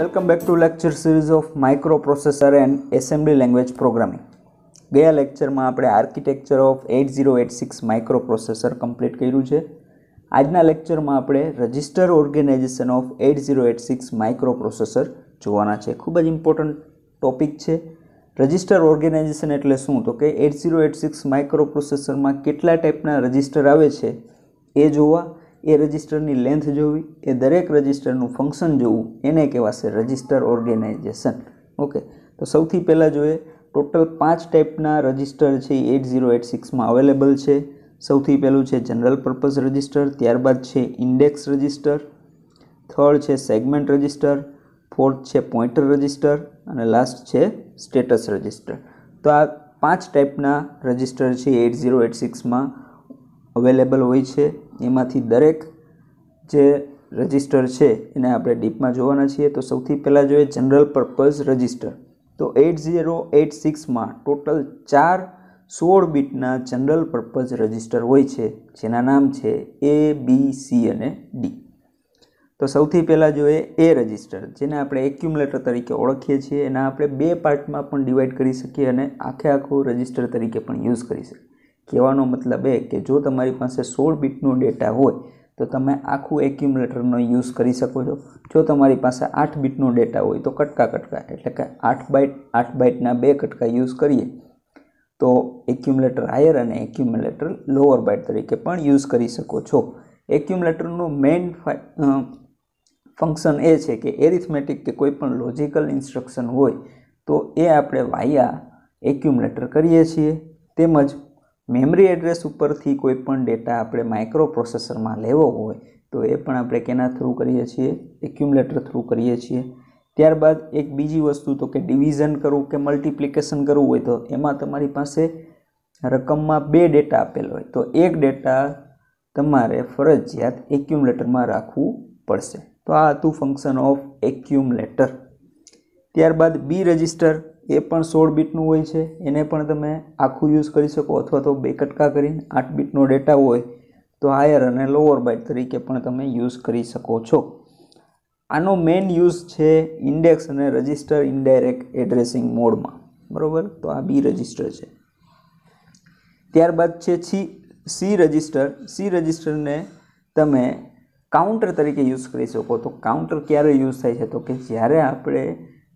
Welcome to lecture series of microprocessor and assembly language programming ગયા લેક્ચરમાં આપણે architecture of eight zero eight six microprocessor complete કર્યું છે. આજના લેક્ચરમાં આપણે register organisation of eight zero eight six microprocessor જોવાના છે. ખૂબ જ ઇમ્પોર્ટન્ટ ટોપિક છે. રજિસ્ટર ઓર્ગેનાઇઝેશન એટલે શું? તો કે એટ ઝીરો એટ સિક્સ માઇક્રો પ્રોસેસરમાં કેટલા ટાઈપના રજિસ્ટર આવે છે એ જોવા. એ રજિસ્ટરની લેન્થ જોવી, એ દરેક રજિસ્ટરનું ફંક્શન જોવું, એને કહેવાશે રજિસ્ટર ઓર્ગેનાઇઝેશન ઓકે તો સૌથી પહેલાં જોઈએ ટોટલ પાંચ ટાઈપના રજિસ્ટર છે એટ ઝીરો એટ સિક્સમાં અવેલેબલ છે. સૌથી પહેલું છે જનરલ પર્પઝ રજિસ્ટર ત્યારબાદ છે ઇન્ડેક્સ રજિસ્ટર થર્ડ છે સેગમેન્ટ રજિસ્ટર ફોર્થ છે પોઇન્ટર રજિસ્ટર અને લાસ્ટ છે સ્ટેટસ રજિસ્ટર તો આ પાંચ ટાઈપના રજિસ્ટર છે એટ ઝીરો એટ સિક્સમાં અવેલેબલ હોય છે. એમાંથી દરેક જે રજિસ્ટર છે એને આપણે ડીપમાં જોવાના છીએ. તો સૌથી પહેલાં જોઈએ જનરલ પર્પઝ રજિસ્ટર. તો એટ ઝીરો એટ સિક્સમાં ટોટલ ચાર સોળ બીટના જનરલ પર્પઝ રજિસ્ટર હોય છે, જેના નામ છે એ, બી, સી અને ડી. તો સૌથી પહેલાં જોઈએ એ રજિસ્ટર, જેને આપણે એક્યુમ્યુલેટર તરીકે ઓળખીએ છીએ. એના આપણે બે પાર્ટમાં પણ ડિવાઈડ કરી શકીએ અને આખે આખું રજિસ્ટર તરીકે પણ યુઝ કરી શકીએ. કહેવાનો મતલબ એ કે જો તમારી પાસે સોળ બીટનો ડેટા હોય, તો તમે આખું એક્યુમ્યુલેટરનો યુઝ કરી શકો છો. જો તમારી પાસે આઠ બીટનો ડેટા હોય, તો કટકા કટકા, એટલે કે આઠ બાઇટ, આઠ બાઇટના બે કટકા યુઝ કરીએ, તો એક્યુમ્યુલેટર હાયર અને એક્યુમ્યુલેટર લોઅર બાઇટ તરીકે પણ યુઝ કરી શકો છો. એક્યુમ્યુલેટરનું મેઇન ફંક્શન એ છે કે એરિથમેટિક કે કોઈ પણ લોજિકલ ઇન્સ્ટ્રક્શન હોય, તો એ આપણે વાયા એક્યુમ્યુલેટર કરીએ છીએ. તેમજ મેમરી એડ્રેસ ઉપરથી કોઈ પણ ડેટા આપણે માઇક્રો પ્રોસેસરમાં લેવો હોય, તો એ પણ આપણે કેના થ્રુ કરીએ છીએ? એક્યુમ્યુલેટર થ્રુ કરીએ છીએ. ત્યારબાદ એક બીજી વસ્તુ તો કે ડિવિઝન કરવું કે મલ્ટિપ્લિકેશન કરવું હોય, તો એમાં તમારી પાસે રકમમાં બે ડેટા આપેલ હોય, તો એક ડેટા તમારે ફરજિયાત એક્યુમ્યુલેટરમાં રાખવું પડશે. તો આ હતું ફંક્શન ઓફ એક્યુમ્યુલેટર. ત્યારબાદ બી રજિસ્ટર. એ પણ સોળ બીટનું હોય છે. એને પણ તમે આખું યુઝ કરી શકો અથવા તો બે કટકા કરીને આઠ બીટનો ડેટા હોય તો હાયર અને લોઅર બાઇટ તરીકે પણ તમે યુઝ કરી શકો છો. આનો મેઇન યુઝ છે ઇન્ડેક્સ અને રજિસ્ટર ઇનડાયરેક્ટ એડ્રેસિંગ મોડમાં. બરાબર? તો આ બી રજિસ્ટર છે. ત્યારબાદ છે સી સી રજિસ્ટર. સી રજિસ્ટરને તમે કાઉન્ટર તરીકે યુઝ કરી શકો. તો કાઉન્ટર ક્યારે યુઝ થાય છે? તો કે જ્યારે આપણે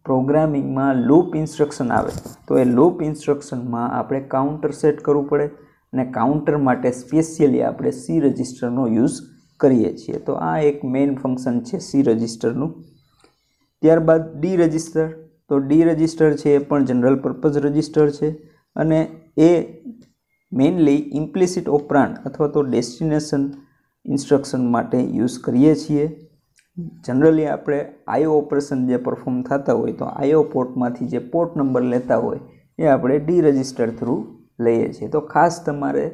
પ્રોગ્રામિંગમાં લૂપ ઇન્સ્ટ્રક્શન આવે, તો એ લૂપ ઇન્સ્ટ્રક્શનમાં આપણે કાઉન્ટર સેટ કરવું પડે અને કાઉન્ટર માટે સ્પેશિયલી આપણે સી રજિસ્ટરનો યુઝ કરીએ છીએ. તો આ એક મેઇન ફંક્શન છે સી રજિસ્ટરનું. ત્યારબાદ ડી રજિસ્ટર, તો ડી રજિસ્ટર છે એ પણ જનરલ પર્પઝ રજિસ્ટર છે અને એ મેઇનલી ઇમ્પ્લિસિટ ઓપરાન્ડ અથવા તો ડેસ્ટિનેશન ઇન્સ્ટ્રક્શન માટે યુઝ કરીએ છીએ. જનરલી આપણે આઈઓ ઓપરેશન જે પરફોર્મ થતા હોય તો આઈઓ પોર્ટમાંથી જે પોર્ટ નંબર લેતા હોય, એ આપણે ડી રજિસ્ટર થ્રુ લઈએ છીએ. તો ખાસ તમારે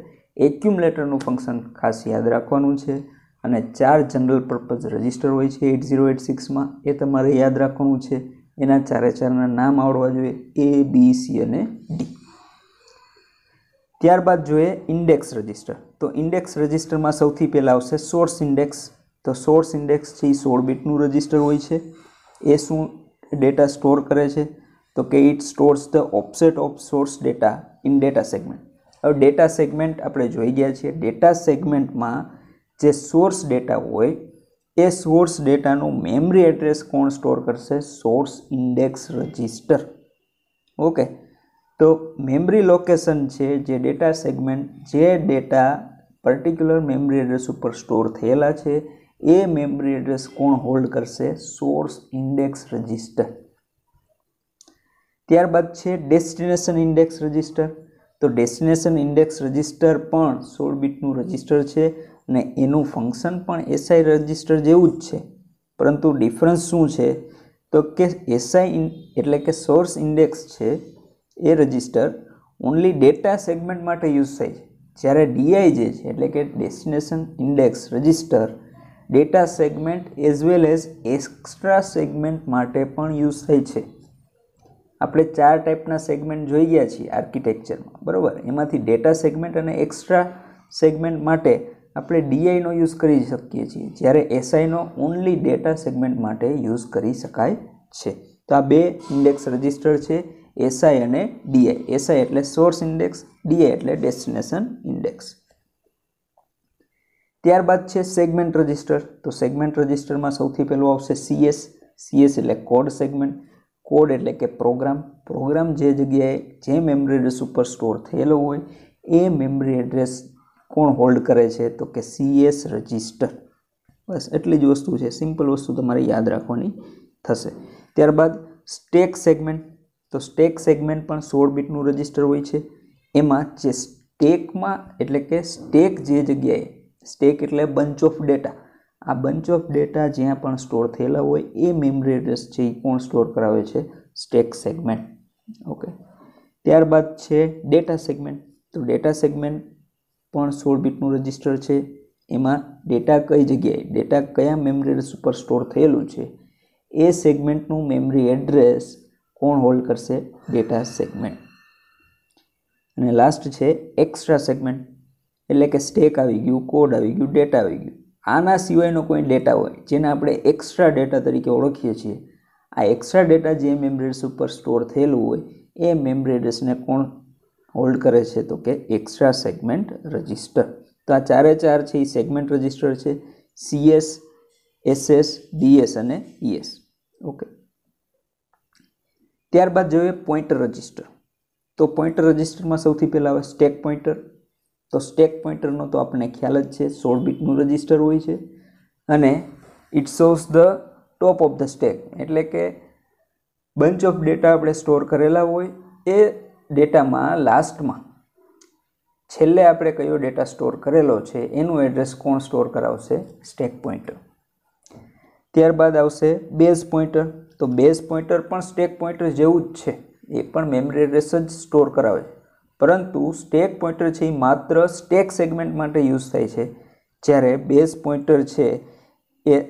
એક્યુમલેટરનું ફંક્શન ખાસ યાદ રાખવાનું છે અને ચાર જનરલ પર્પઝ રજિસ્ટર હોય છે એટ ઝીરો એટ સિક્સમાં એ તમારે યાદ રાખવાનું છે. એના ચારે ચારના નામ આવડવા જોઈએ એ બી સી અને ડી ત્યારબાદ જોઈએ ઇન્ડેક્સ રજિસ્ટર તો ઇન્ડેક્સ રજિસ્ટરમાં સૌથી પહેલાં આવશે સોર્સ ઇન્ડેક્સ તો સોર્સ ઇન્ડેક્સ છે એ સોળ બીટનું રજિસ્ટર હોય છે. એ શું ડેટા સ્ટોર કરે છે? તો કે it stores the offset of source data in data segment. હવે ડેટા સેગમેન્ટ આપણે જોઈ ગયા છીએ. ડેટા સેગમેન્ટમાં જે સોર્સ ડેટા હોય, એ સોર્સ ડેટાનું મેમરી એડ્રેસ કોણ સ્ટોર કરશે? Source index register. ઓકે. તો મેમરી લોકેશન છે જે ડેટા સેગમેન્ટ, જે ડેટા પર્ટિક્યુલર મેમરી એડ્રેસ ઉપર સ્ટોર થયેલા છે એ મેમરી એડ્રેસ કોણ હોલ્ડ કરશે? સોર્સ ઇન્ડેક્સ રજિસ્ટર ત્યારબાદ છે ડેસ્ટિનેશન ઇન્ડેક્સ રજિસ્ટર તો ડેસ્ટિનેશન ઇન્ડેક્સ રજિસ્ટર પણ સોળ બીટનું રજિસ્ટર છે અને એનું ફંક્શન પણ એસઆઈ રજિસ્ટર જેવું જ છે. પરંતુ ડિફરન્સ શું છે? તો કે એસઆઈ એટલે કે સોર્સ ઇન્ડેક્સ છે, એ રજિસ્ટર ઓનલી ડેટા સેગમેન્ટ માટે યુઝ થાય છે. જ્યારે ડીઆઈ જે છે, એટલે કે destination index register data segment as well as extra segment માટે પણ યુઝ થાય છે. આપણે ચાર ટાઈપના સેગમેન્ટ જોઈ ગયા છીએ આર્કિટેક્ચરમાં બરાબર? એમાંથી ડેટા સેગમેન્ટ અને એક્સ્ટ્રા સેગમેન્ટ માટે આપણે ડીઆઈનો યુઝ કરી શકીએ છીએ, જ્યારે એસઆઈનો ઓનલી ડેટા સેગમેન્ટ માટે યુઝ કરી શકાય છે. તો આ બે ઇન્ડેક્સ રજિસ્ટર છે એસઆઈ અને ડીઆઈ એસઆઈ એટલે સોર્સ ઇન્ડેક્સ ડીઆઈ એટલે ડેસ્ટિનેશન ઇન્ડેક્સ ત્યારબાદ છે સેગમેન્ટ રજિસ્ટર. તો સેગમેન્ટ રજિસ્ટરમાં સૌથી પહેલું આવશે સીએસ સીએસ એટલે કોડ સેગમેન્ટ. કોડ એટલે કે પ્રોગ્રામ. પ્રોગ્રામ જે જગ્યાએ જે મેમરી એડ્રેસ ઉપર સ્ટોર થયેલો હોય, એ મેમરી એડ્રેસ કોણ હોલ્ડ કરે છે? તો કે સીએસ રજિસ્ટર. બસ, એટલી જ વસ્તુ છે. સિમ્પલ વસ્તુ તમારે યાદ રાખવાની થશે. ત્યારબાદ સ્ટેક સેગમેન્ટ. તો સ્ટેક સેગમેન્ટ પણ સોળ બીટનું રજિસ્ટર હોય છે. એમાં જે સ્ટેકમાં એટલે કે સ્ટેક જે જગ્યાએ સ્ટેક એટલે બંચ ઓફ ડેટા આ બંચ ઓફ ડેટા જ્યાં પણ સ્ટોર થયેલા હોય, એ મેમરી એડ્રેસ છે એ કોણ સ્ટોર કરાવે છે? સ્ટેક સેગમેન્ટ ઓકે ત્યારબાદ છે ડેટા સેગમેન્ટ તો ડેટા સેગમેન્ટ પણ સોળ બીટનું રજિસ્ટર છે. એમાં ડેટા કઈ જગ્યાએ? ડેટા કયા મેમરી એડ્રેસ ઉપર સ્ટોર થયેલું છે? એ સેગમેન્ટનું મેમરી એડ્રેસ કોણ હોલ્ડ કરશે? ડેટા સેગમેન્ટ અને લાસ્ટ છે એક્સ્ટ્રા સેગમેન્ટ એટલે કે સ્ટેક આવી ગયું કોડ આવી ગયું ડેટા આવી ગયું. આના સિવાયનો કોઈ ડેટા હોય, જેને આપણે એક્સ્ટ્રા ડેટા તરીકે ઓળખીએ છીએ, આ એક્સ્ટ્રા ડેટા જે મેમરી ઉપર સ્ટોર થયેલું હોય, એ મેમરી કોણ હોલ્ડ કરે છે? તો કે એક્સ્ટ્રા સેગમેન્ટ રજિસ્ટર તો આ ચારે ચાર છે, એ સેગમેન્ટ રજિસ્ટર છે સીએસ એસએસ ડીએસ અને ઈએસ ઓકે ત્યારબાદ જોઈએ પોઈન્ટર રજિસ્ટર તો પોઈન્ટર રજિસ્ટરમાં સૌથી પહેલાં આવે સ્ટેક પોઇન્ટર તો સ્ટેક પોઈન્ટરનો તો આપણને ખ્યાલ જ છે, સોળ બીટનું રજિસ્ટર હોય છે અને it shows the top of the stack એટલે કે બંચ ઓફ ડેટા આપણે સ્ટોર કરેલા હોય એ ડેટામાં લાસ્ટમાં છેલ્લે આપણે કયો ડેટા સ્ટોર કરેલો છે, એનું એડ્રેસ કોણ સ્ટોર કરાવશે? સ્ટેક પોઈન્ટર ત્યારબાદ આવશે બેઝ પોઈન્ટર તો બેઝ પોઈન્ટર પણ સ્ટેક પોઈન્ટર જેવું જ છે. એ પણ મેમરી એડ્રેસ જ સ્ટોર કરાવે. છે પરંતુ સ્ટેક પોઇન્ટર છે એ માત્ર સ્ટેક સેગમેન્ટ માટે યુઝ થાય છે. જ્યારે બેઝ પોઇન્ટર છે એ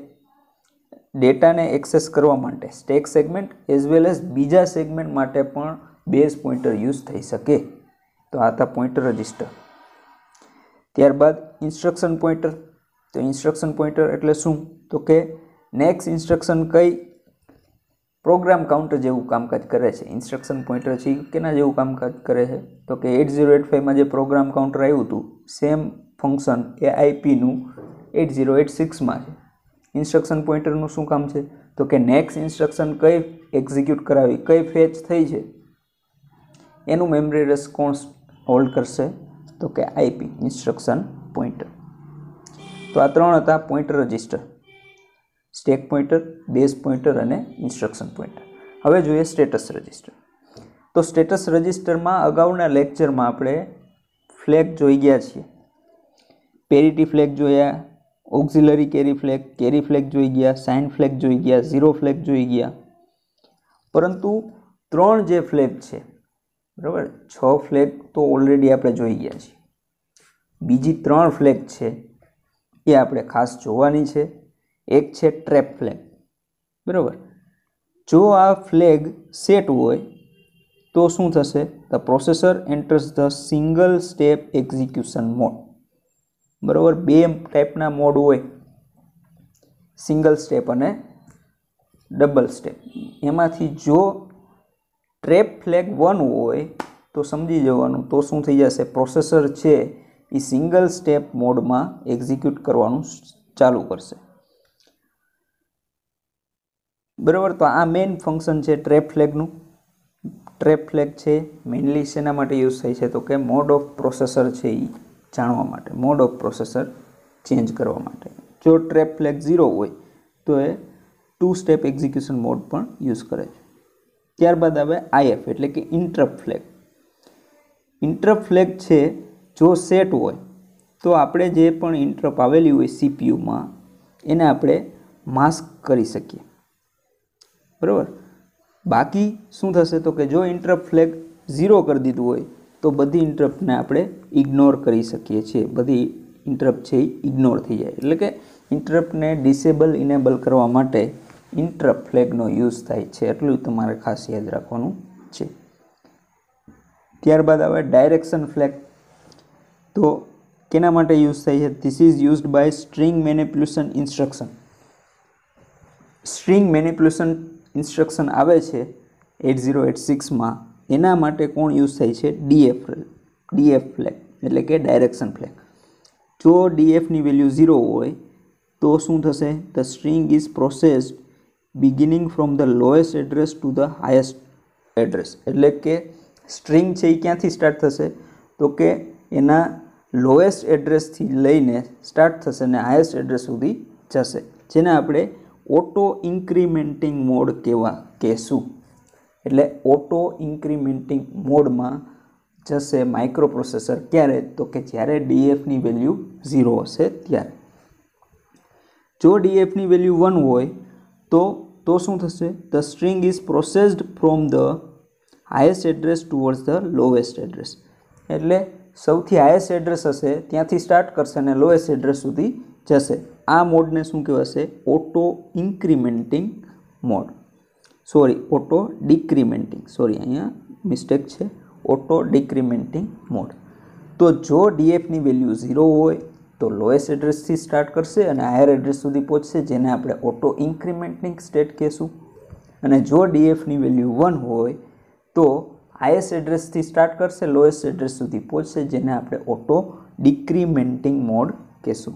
ડેટાને એક્સેસ કરવા માટે stack segment as well as બીજા સેગમેન્ટ માટે પણ બેઝ પોઇન્ટર યુઝ થઈ શકે. તો આ હતા પોઇન્ટર રજિસ્ટર. ત્યારબાદ ઇન્સ્ટ્રક્શન પોઇન્ટર. તો ઇન્સ્ટ્રક્શન પોઇન્ટર એટલે શું? તો કે નેક્સ્ટ ઇન્સ્ટ્રક્શન કઈ પ્રોગ્રામ કાઉન્ટર જેવું કામકાજ કરે છે. ઇન્સ્ટ્રક્શન પોઈન્ટર છે કેના જેવું કામકાજ કરે છે? તો કે એટ ઝીરો એટ ફાઇવમાં જે પ્રોગ્રામ કાઉન્ટર આવ્યું હતું, સેમ ફંક્શન એ આઈપીનું એટ ઝીરો એટ સિક્સમાં છે. ઇન્સ્ટ્રક્શન પોઇન્ટરનું શું કામ છે? તો કે નેક્સ્ટ ઇન્સ્ટ્રક્શન કઈ એક્ઝિક્યુટ કરાવી, કઈ ફેચ થઈ છે? એનું મેમરી કોણ હોલ્ડ કરશે? તો કે આઈપી ઇન્સ્ટ્રક્શન પોઇન્ટર. તો આ ત્રણ હતા pointer register. Stack pointer, base pointer અને ઇન્સ્ટ્રક્શન પોઇન્ટર હવે જોઈએ સ્ટેટસ રજિસ્ટર. તો સ્ટેટસ રજિસ્ટરમાં અગાઉના લેક્ચરમાં આપણે ફ્લેગ જોઈ ગયા છીએ. પેરિટી ફ્લેગ જોયા, auxiliary carry flag carry flag જોઈ ગયા, સાઇન ફ્લેગ જોઈ ગયા, ઝીરો ફ્લેગ જોઈ ગયા. પરંતુ ત્રણ જે ફ્લેગ છે, બરાબર? છ ફ્લેગ તો ઓલરેડી આપણે જોઈ ગયા છીએ. બીજી ત્રણ ફ્લેગ છે, એ આપણે ખાસ જોવાની છે. એક છે ટ્રેપ ફ્લેગ બરાબર? જો આ ફ્લેગ સેટ હોય, તો શું થશે? The processor enters the single step execution mode બરાબર? બે ટાઈપના મોડ હોય. સિંગલ સ્ટેપ અને ડબલ સ્ટેપ એમાંથી જો ટ્રેપ ફ્લેગ વન હોય, તો સમજી જવાનું. તો શું થઈ જશે? પ્રોસેસર છે, એ સિંગલ સ્ટેપ મોડમાં એક્ઝિક્યુટ કરવાનું ચાલુ કરશે. બરાબર? તો આ મેઇન ફંક્શન છે ટ્રેપ ફ્લેગનું ટ્રેપ ફ્લેગ છે મેઇનલી શેના માટે યુઝ થાય છે? તો કે મોડ ઓફ પ્રોસેસર છે એ જાણવા માટે. મોડ ઓફ પ્રોસેસર ચેન્જ કરવા માટે. જો ટ્રેપ ફ્લેગ ઝીરો હોય, તો એ ટુ સ્ટેપ એક્ઝિક્યુશન મોડ પણ યુઝ કરે છે. ત્યારબાદ આવે આઈએફ એટલે કે ઇન્ટરપ્ટ ફ્લેગ ઇન્ટરપ્ટ ફ્લેગ છે, જો સેટ હોય, તો આપણે જે પણ ઇન્ટરપ આવેલી હોય સીપીયુમાં એને આપણે માસ્ક કરી શકીએ. બરાબર? બાકી શું થશે? તો કે જો ઇન્ટરપ્ટ ફ્લેગ ઝીરો કરી દીધું હોય, તો બધી ઇન્ટરપ્ટને આપણે ઇગ્નોર કરી શકીએ છીએ. બધી ઇન્ટરપ્ટ છે એ ઇગ્નોર થઈ જાય. એટલે કે ઇન્ટરપ્ટને ડિસેબલ ઇનેબલ કરવા માટે ઇન્ટરપ્ટ ફ્લેગનો યુઝ થાય છે. એટલું તમારે ખાસ યાદ રાખવાનું છે. ત્યારબાદ આવે ડાયરેક્શન ફ્લેગ તો કેના માટે યુઝ થાય છે? This is used by string manipulation instruction string manipulation instruction આવે છે એટ ઝીરો એટ સિક્સમાં, એના માટે કોણ યુઝ થાય છે? DF DF flag. એટલે કે ડાયરેક્શન ફ્લેગ. જો ડીએફની વેલ્યુ ઝીરો હોય, તો શું થશે? The string is processed beginning from the lowest address to the highest address. એટલે કે સ્ટ્રિંગ છે એ ક્યાંથી સ્ટાર્ટ થશે? તો કે એના લોએસ્ટ એડ્રેસથી લઈને સ્ટાર્ટ થશે અને હાયેસ્ટ એડ્રેસ સુધી જશે. જેને આપણે ઓટો ઇન્ક્રીમેન્ટિંગ મોડ કહેવા કહેશું? એટલે ઓટો ઇન્ક્રીમેન્ટિંગ મોડમાં જશે માઇક્રો પ્રોસેસર ક્યારે? તો કે જ્યારે ડીએફની વેલ્યુ ઝીરો હશે ત્યારે. જો ડીએફની વેલ્યુ વન હોય, તો તો શું થશે? The string is processed from the highest address towards the lowest address. એટલે સૌથી હાયેસ્ટ એડ્રેસ હશે, ત્યાંથી સ્ટાર્ટ કરશે અને લોએસ્ટ એડ્રેસ સુધી જશે. આ મોડને શું કહેવાશે? Auto incrementing mode. Sorry auto decrementing. Sorry અહીંયા મિસ્ટેક છે. Auto decrementing mode. તો જો ડીએફની વેલ્યુ ઝીરો હોય, તો લોએસ્ટ એડ્રેસથી સ્ટાર્ટ કરશે અને હાયર એડ્રેસ સુધી પહોંચશે, જેને આપણે ઓટો ઇન્ક્રીમેન્ટિંગ સ્ટેટ કહેશું. અને જો ડીએફની વેલ્યુ વન હોય, તો હાઈએસ્ટ એડ્રેસથી સ્ટાર્ટ કરશે, લોએસ્ટ એડ્રેસ સુધી પહોંચશે, જેને આપણે ઓટો ડિક્રીમેન્ટિંગ મોડ કહેશું.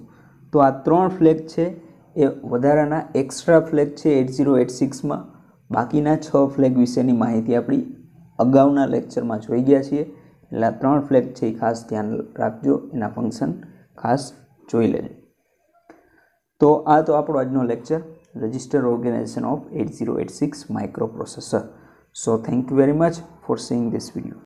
તો આ ત્રણ ફ્લેગ છે, એ વધારાના એક્સ્ટ્રા ફ્લેગ છે એટ ઝીરો એટ સિક્સમાં બાકીના છ ફ્લેગ વિશેની માહિતી આપણી અગાઉના લેક્ચરમાં જોઈ ગયા છીએ. એટલે આ ત્રણ ફ્લેગ છે એ ખાસ ધ્યાન રાખજો, એના ફંક્શન ખાસ જોઈ લેજો. તો આ તો આપણો આજનો lecture register organization of eight zero eight six microprocessor so thank you very much for seeing this video